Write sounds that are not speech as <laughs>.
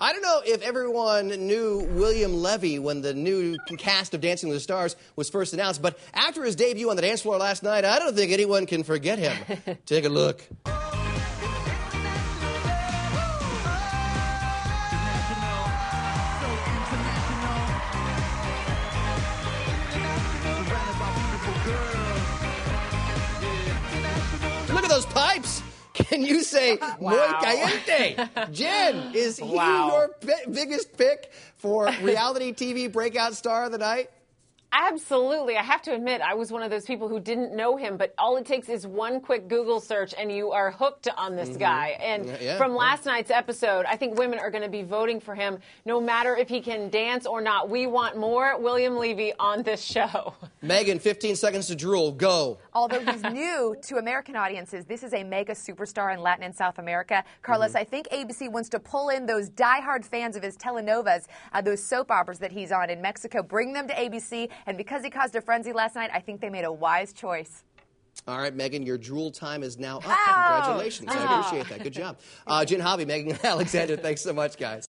I don't know if everyone knew William Levy when the new cast of Dancing with the Stars was first announced, but after his debut on the dance floor last night, I don't think anyone can forget him. <laughs> Take a look. Look at those pipes. Can you say <laughs> muy Wow. caliente? Jen, is he Wow. your bi- biggest pick for reality TV breakout star of the night? Absolutely. I have to admit, I was one of those people who didn't know him, but all it takes is one quick Google search and you are hooked on this guy. And Yeah, yeah, from yeah. last night's episode, I think women are going to be voting for him no matter if he can dance or not. We want more William Levy on this show. <laughs> Megan, 15 seconds to drool. Go. Although he's <laughs> new to American audiences, this is a mega superstar in Latin and South America. Carlos, I think ABC wants to pull in those diehard fans of his telenovas, uh, those soap operas that he's on in Mexico, bring them to ABC. And because he caused a frenzy last night, I think they made a wise choice. All right, Megan, your drool time is now up. Congratulations. I appreciate that. Good job. Uh, Jen Hobby, Megan <laughs> Alexander, thanks so much, guys.